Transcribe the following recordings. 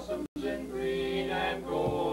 blossoms in green and gold.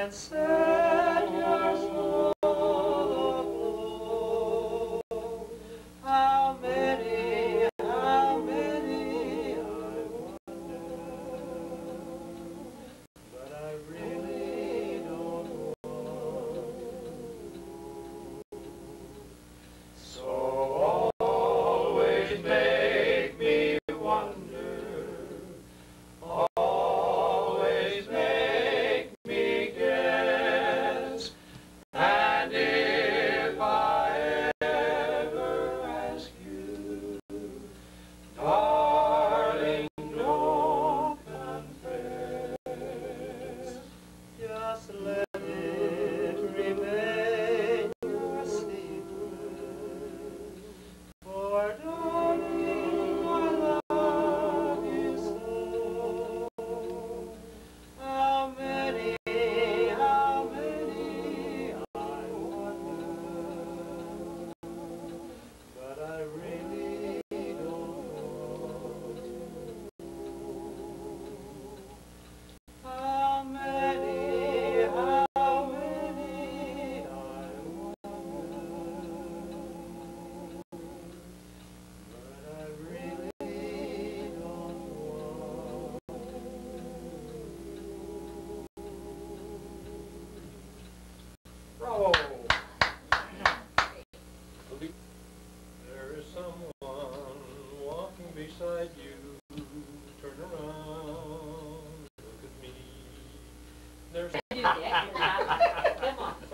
and say.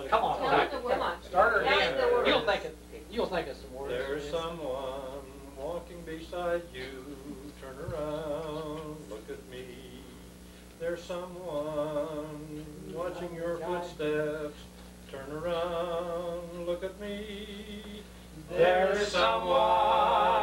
Come on, start, come on. Start her hand. You'll think it. You'll think it's the word. There's someone walking beside you. Turn around, look at me. There's someone watching your footsteps. Turn around, look at me. There is someone.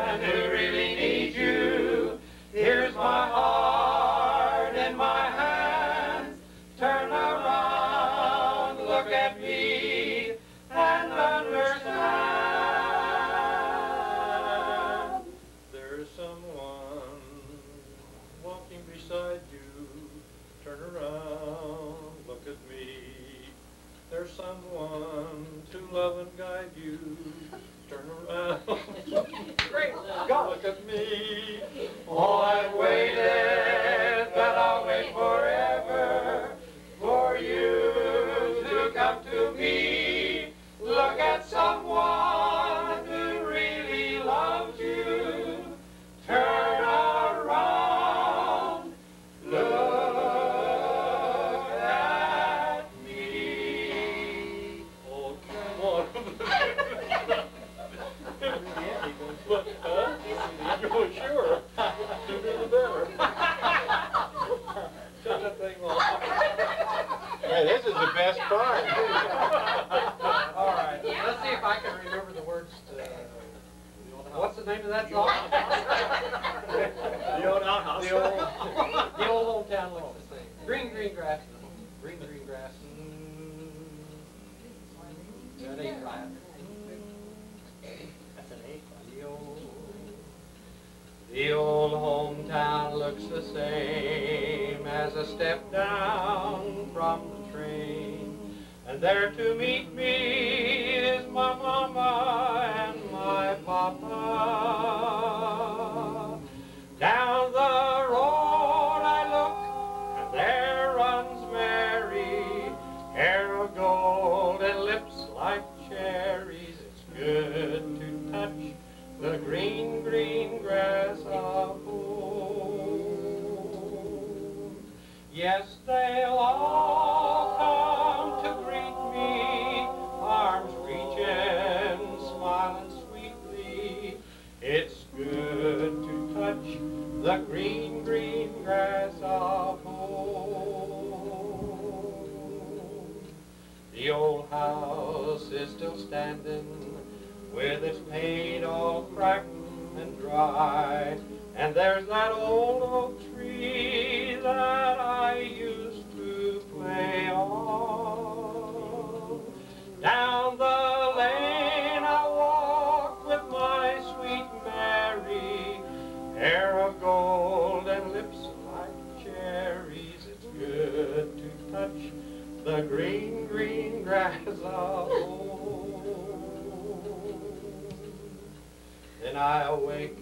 of gold and lips like cherries. It's good to touch the green, green grass of old. Then I awake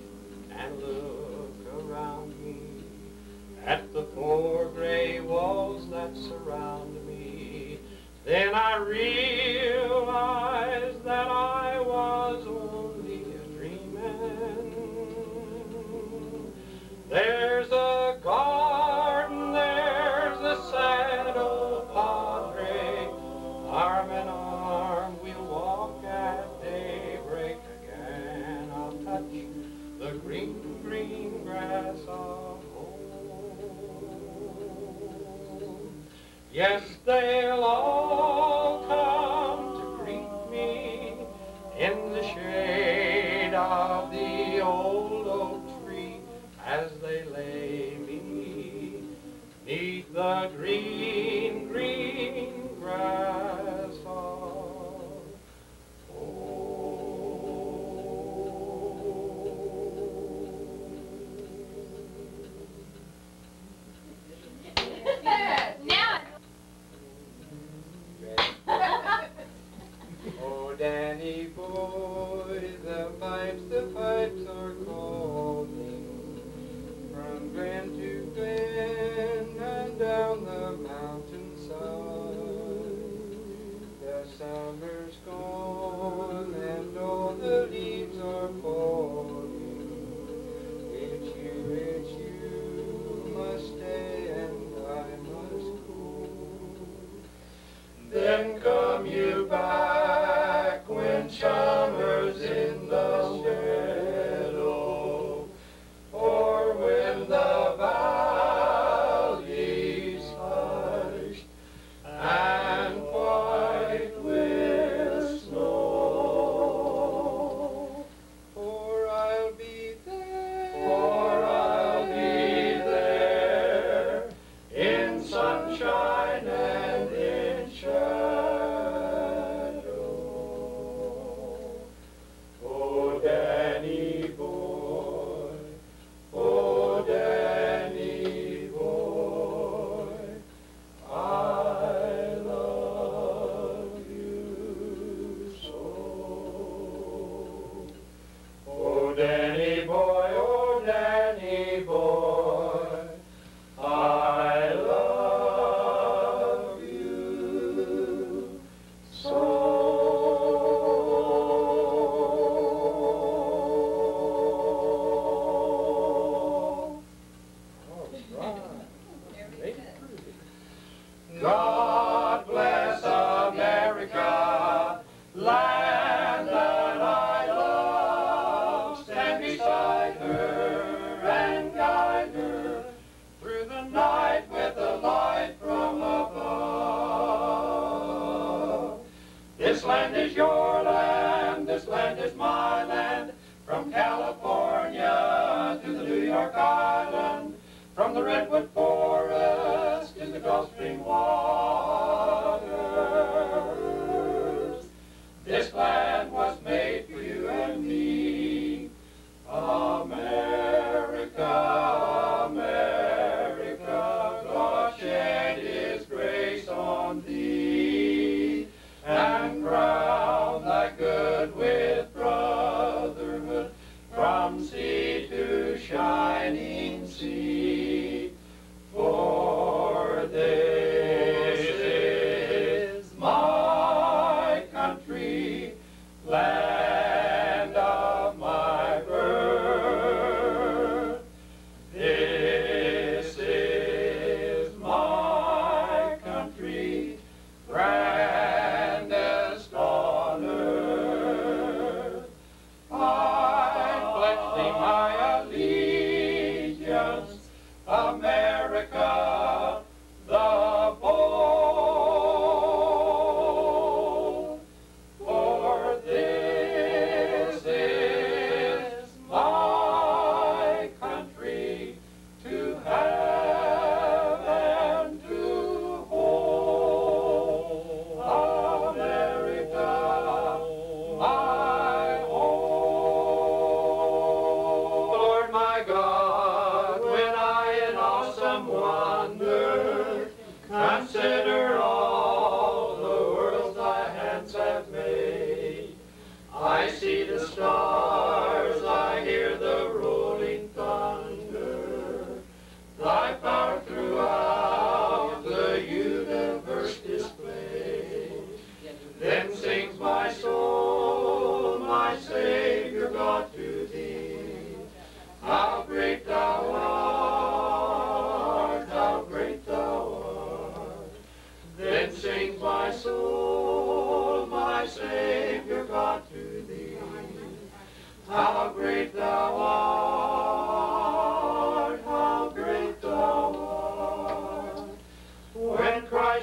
of the old oak tree as they lay me neath the green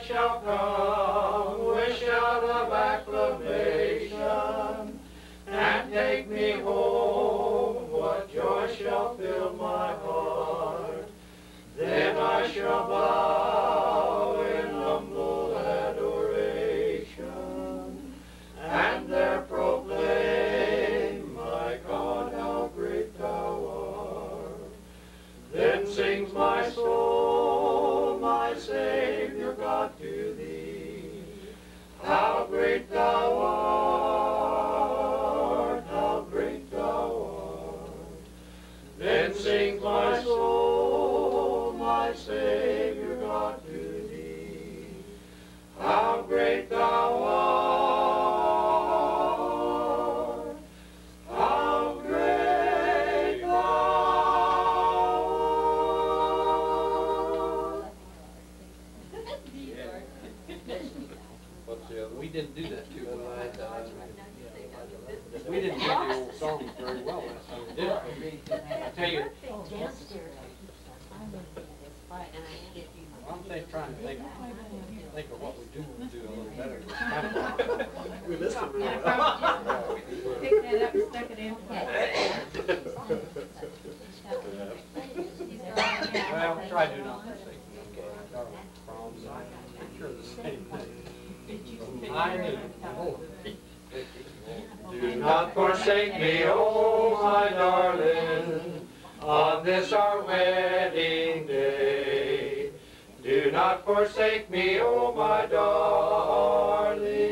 shall come. What's the other? We didn't do that too well. Well, I, uh, We didn't do the old songs very well last time, did we? I tell you, I get you. I'm think- trying to think, think of what we do, do a little better. We listened real Yeah, well. probably Picked that up and stuck it in. Well, try to not forsake I knew. Do not forsake me, oh my darling, on this our wedding day. Do not forsake me, oh my darling,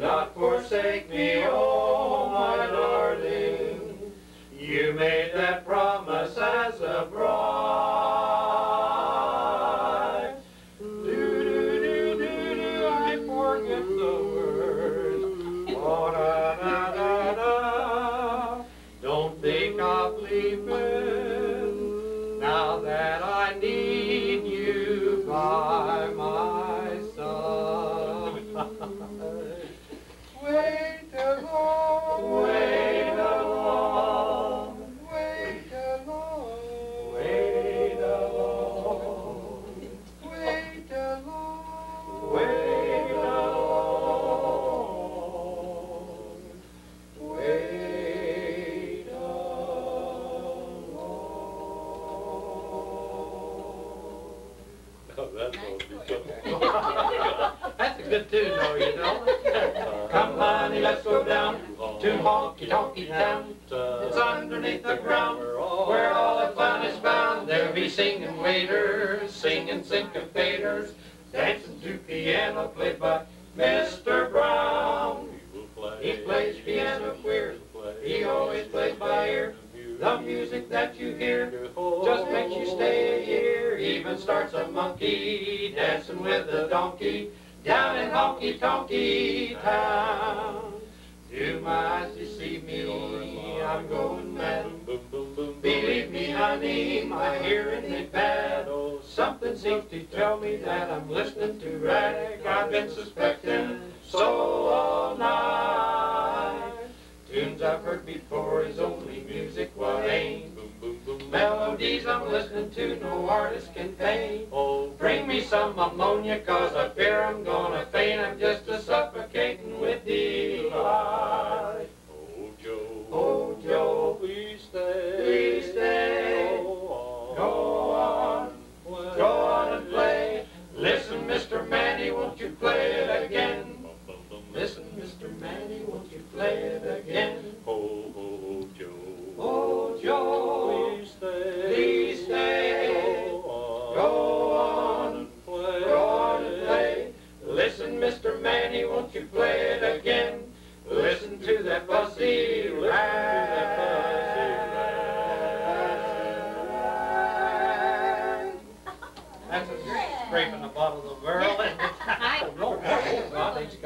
Not forsake me, oh my darling. You made that promise as a bride. Oh, that's gonna be something. That's a good tune, though, you know. Come, honey, let's go down to honky tonky town. It's underneath the ground where all the fun is found. There'll be singing waiters, singing syncopators, dancing to piano played by Mr. Brown. He plays piano The music that you hear just makes you stay here. Even starts a monkey dancing with a donkey down in honky tonky town. Do my eyes deceive me? I'm going mad. Believe me, honey, my hearing ain't bad. Something seems to tell me that I'm listening to rag. I've been suspecting so all night. Tunes I've heard before is only music, what ain't? Melodies I'm listening to, no artist can paint. Oh, bring me some ammonia, cause I fear I'm gonna faint. I'm just a suffocating with delight.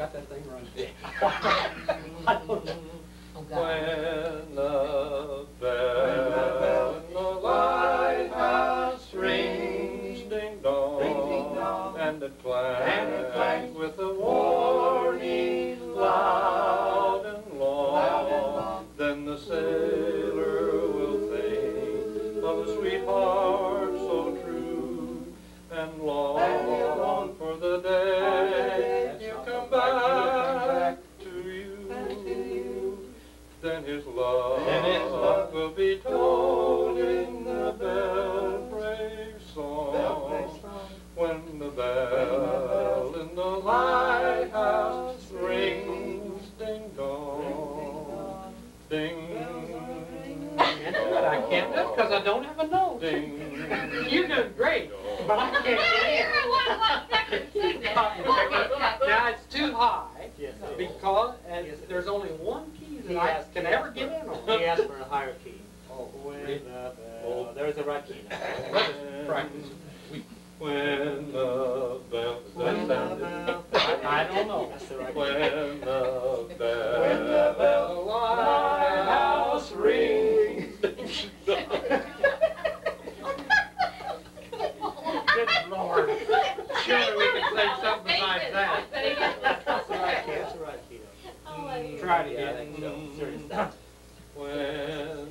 got that thing right. Yeah. oh, God. Well, Because I don't have a nose. You're doing great. Oh. But I can't get in. now, it's too high because there's only one key that I can ever get in on. He asked for a higher key. Oh, when the bell, oh. there's a right key now. When the bell, when the I, don't know. That's the right when the bell, when the bell, my house rings. say something besides that. That's right, that's right. Try it again. Well.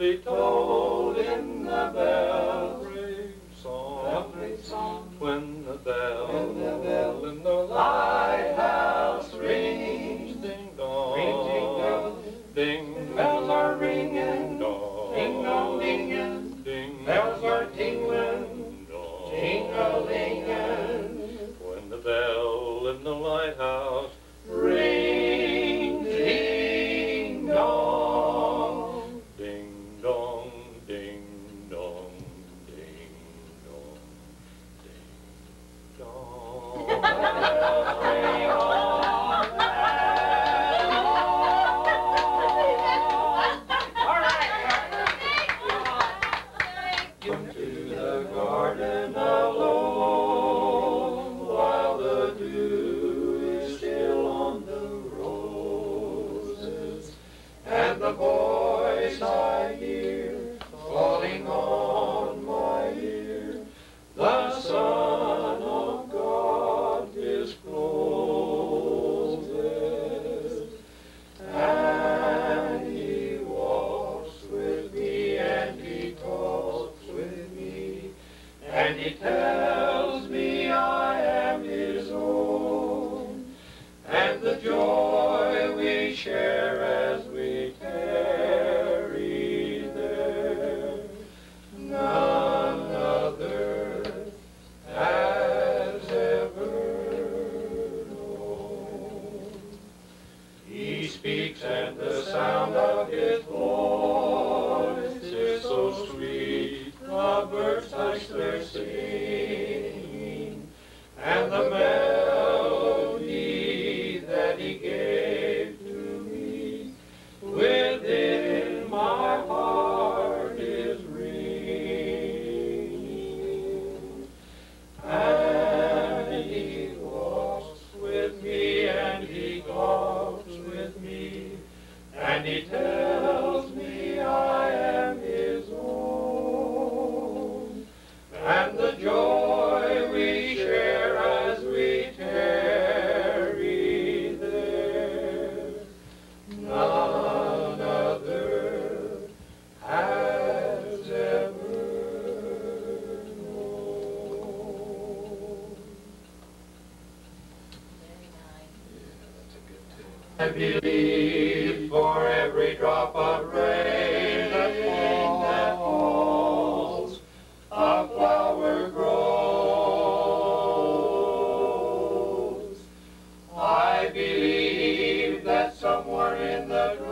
be. beside. in the